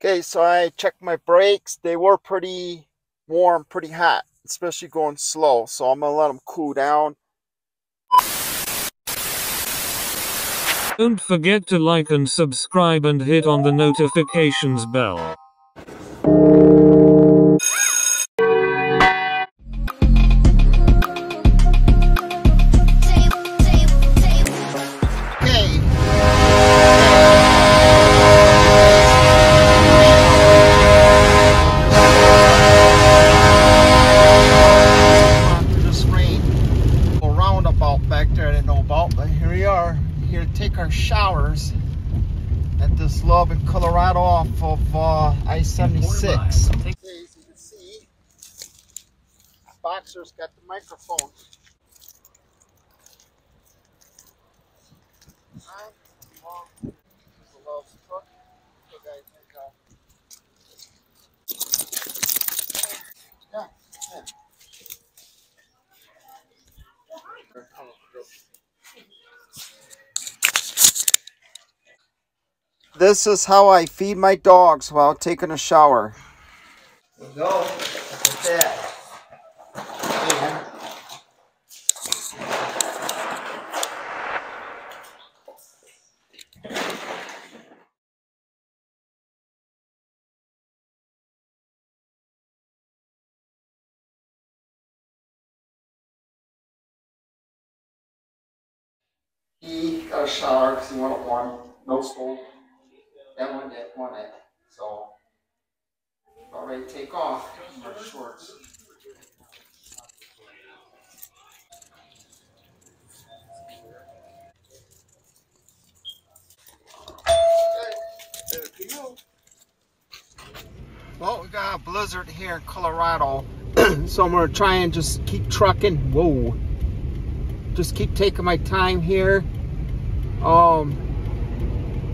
Okay, so I checked my brakes. They were pretty warm, pretty hot, especially going slow. So I'm going to let them cool down. Don't forget to like and subscribe and hit on the notifications bell. Our showers at this love in Colorado off of uh, I-76. As you can see, Boxer's got the microphone. This is how I feed my dogs while taking a shower. There we go. At that. He got a shower because he wanted one. No stove that one didn't want it. So, ready to take off my shorts. Well, we got a blizzard here in Colorado. so I'm to try and just keep trucking. Whoa. Just keep taking my time here. Um,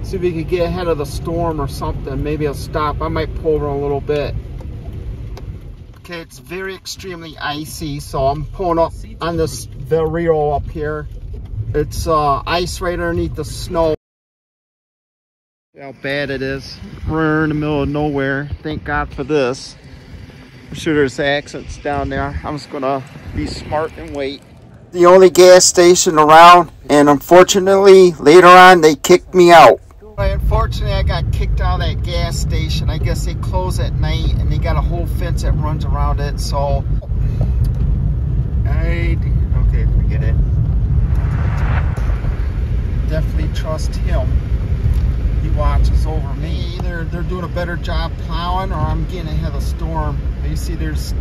See if we could get ahead of the storm or something. Maybe I'll stop. I might pull over a little bit. Okay, it's very extremely icy, so I'm pulling up on this Valero up here. It's uh, ice right underneath the snow. how bad it is. We're in the middle of nowhere. Thank God for this. I'm sure there's accidents down there. I'm just gonna be smart and wait the only gas station around and unfortunately later on they kicked me out unfortunately, I got kicked out of that gas station. I guess they close at night and they got a whole fence that runs around it. So, I, okay, forget it. Definitely trust him. He watches over me. Either they're doing a better job plowing or I'm getting ahead of the storm. You see there's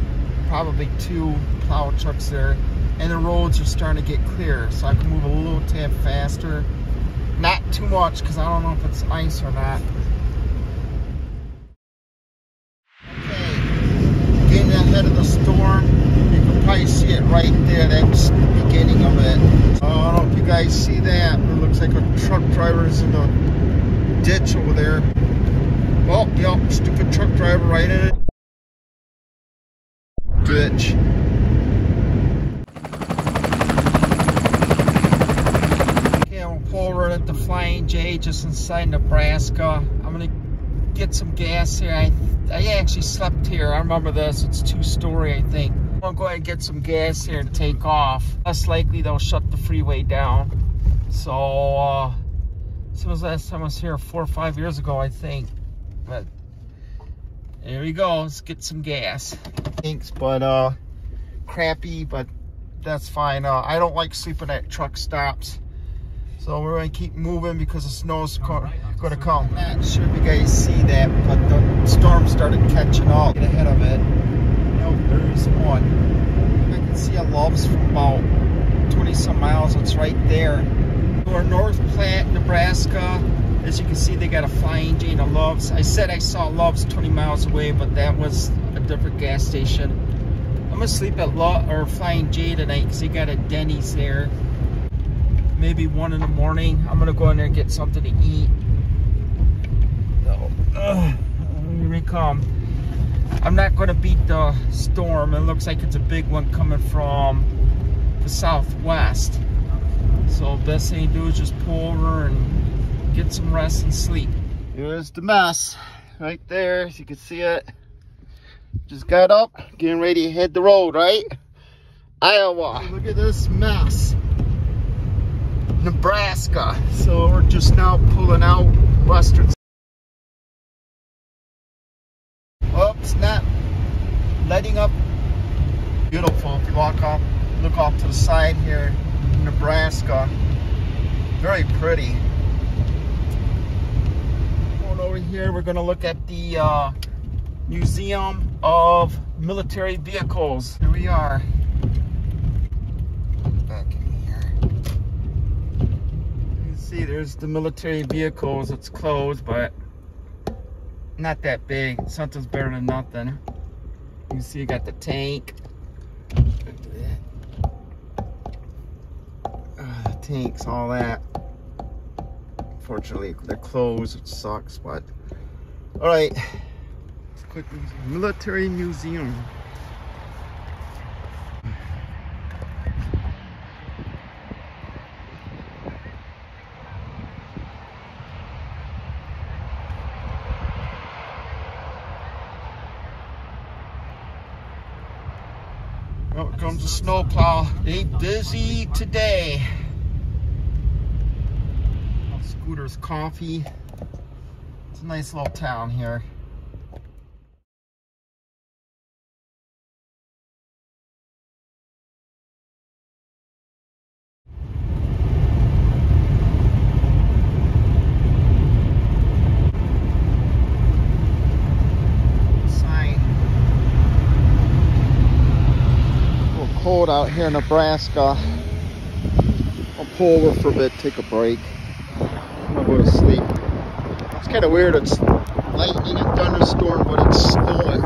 probably two plow trucks there and the roads are starting to get clear so I can move a little tad faster not too much because I don't know if it's ice or not. Okay, getting ahead of the storm. You can probably see it right there. That's the beginning of it. Uh, I don't know if you guys see that. It looks like a truck driver's in the ditch over there. Oh, yep, stupid truck driver right in it. Ditch. over at the Just inside Nebraska. I'm gonna get some gas here. I I actually slept here. I remember this. It's two story, I think. I'm gonna go ahead and get some gas here to take off. Less likely they'll shut the freeway down. So uh this was last time I was here four or five years ago, I think. But there we go. Let's get some gas. Thanks, but uh crappy, but that's fine. Uh, I don't like sleeping at truck stops. So we're to keep moving because the snow's to come. I'm not sure if you guys see that, but the storm started catching up. Get ahead of it. Nope, there's one. I can see a Love's from about 20 some miles. It's right there. We're North Platte, Nebraska. As you can see, they got a Flying J and a Love's. I said I saw Love's 20 miles away, but that was a different gas station. I'm gonna sleep at Lo or Flying J tonight because they got a Denny's there maybe one in the morning. I'm gonna go in there and get something to eat. Uh, here we come. I'm not gonna beat the storm. It looks like it's a big one coming from the southwest. So best thing to do is just pull over and get some rest and sleep. Here's the mess. right there, as you can see it. Just got up, getting ready to hit the road, right? Iowa. Look at this mess. Nebraska. So we're just now pulling out western. Oops, not letting up. Beautiful. If you walk off, look off to the side here, Nebraska. Very pretty. Going over here, we're going to look at the uh, Museum of Military Vehicles. Here we are. Back in here. You can see there's the military vehicles. It's closed, but not that big. Something's better than nothing. You can see you got the tank. Uh, tanks, all that. Fortunately, they're closed, which sucks, but all right. Quick military museum. Oh, here comes the snowplow. They busy today. Scooter's Coffee. It's a nice little town here. Sign. A little cold out here in Nebraska. I'll pull over for a bit, take a break. I'll go to sleep. It's kind of weird. It's lightning and thunderstorm, but it's snowing.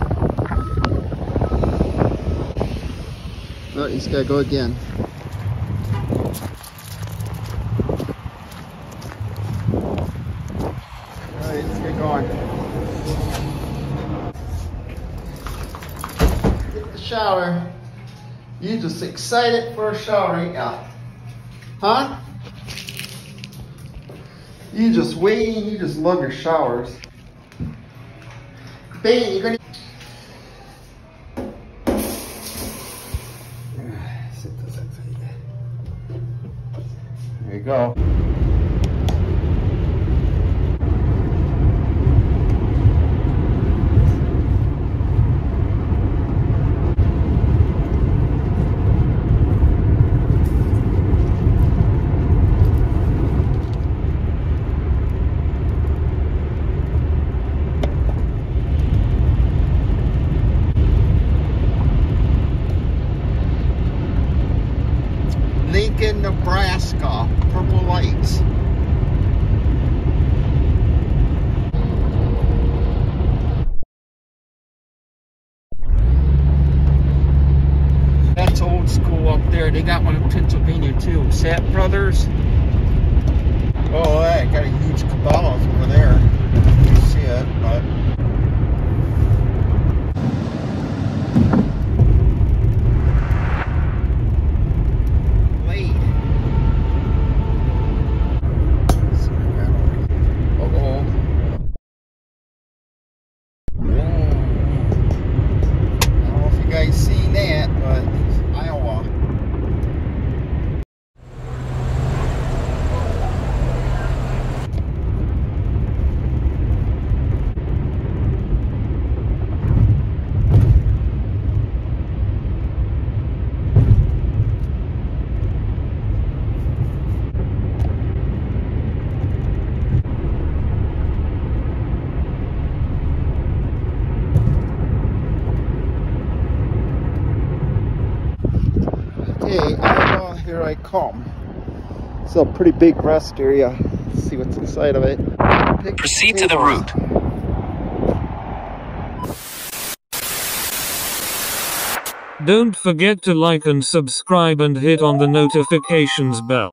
Oh, he's got to go again. All right, let's get going. Get the shower. You just excited for a shower, ain't ya? Huh? You just wait, you just love your showers. Babe, you're gonna There you go. Lincoln, Nebraska. Purple lights. That's old school up there. They got one in Pennsylvania too. Sapp Brothers. Oh, I got a huge Cabela's over there. You can see it, but. late. Uh-oh. I don't know if you guys seen that, but it's Iowa. Okay, Iowa, here I come. It's a pretty big rest area. Let's see what's inside of it. Pick Proceed to the route. Don't forget to like and subscribe and hit on the notifications bell.